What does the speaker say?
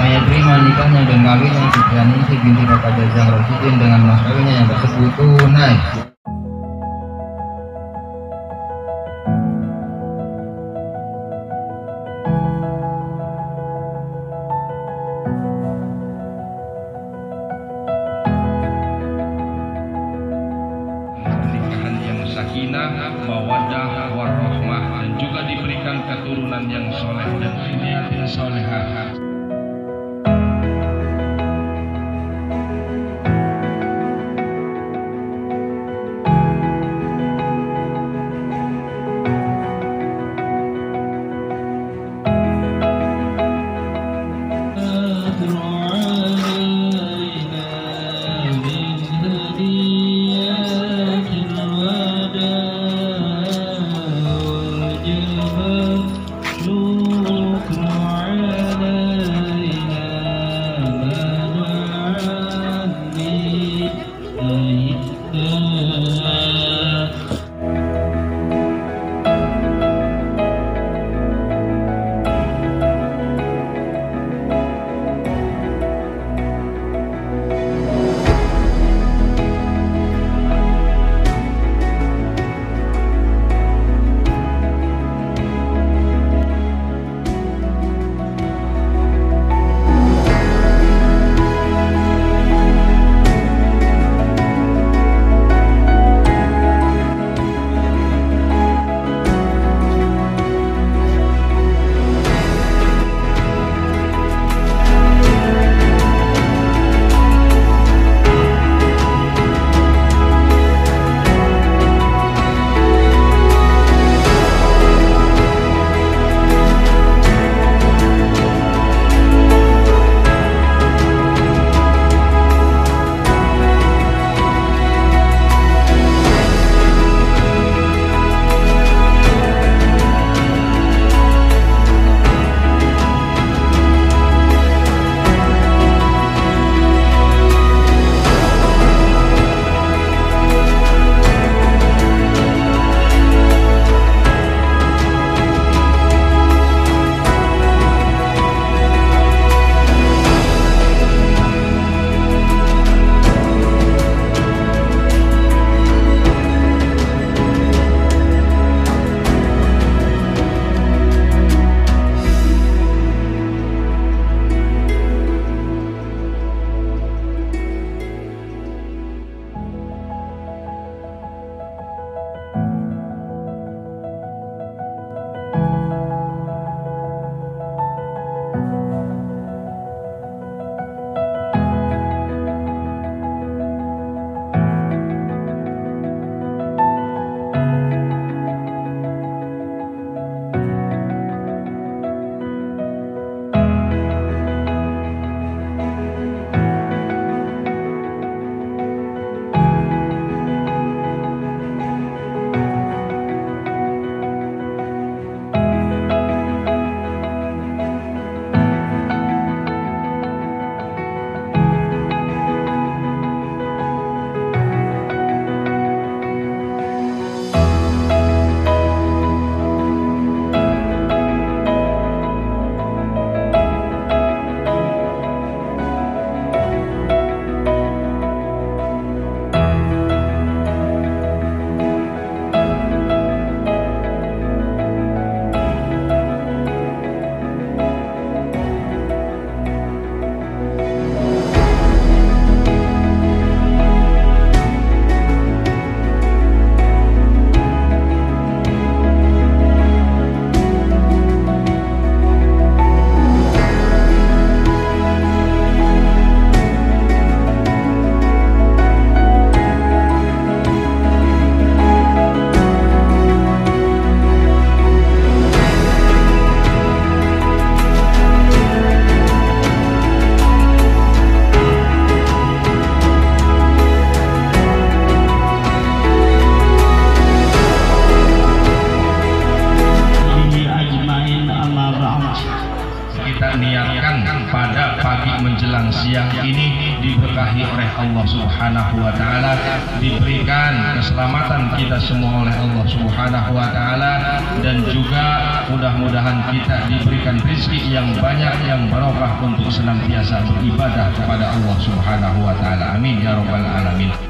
saya terima nikahnya dan kawinnya Fitriani binti Bapak Jajang Rosidin dengan mas kawinnya yang tersebut tunai. yang sakinah, mawadah, warahmah dan juga diberikan keturunan yang soleh dan solehah. Ini diberkahi oleh Allah Subhanahu wa taala, diberikan keselamatan kita semua oleh Allah Subhanahu wa taala dan juga mudah-mudahan kita diberikan rezeki yang banyak yang barokah untuk senantiasa beribadah kepada Allah Subhanahu wa taala. Amin ya rabbal alamin.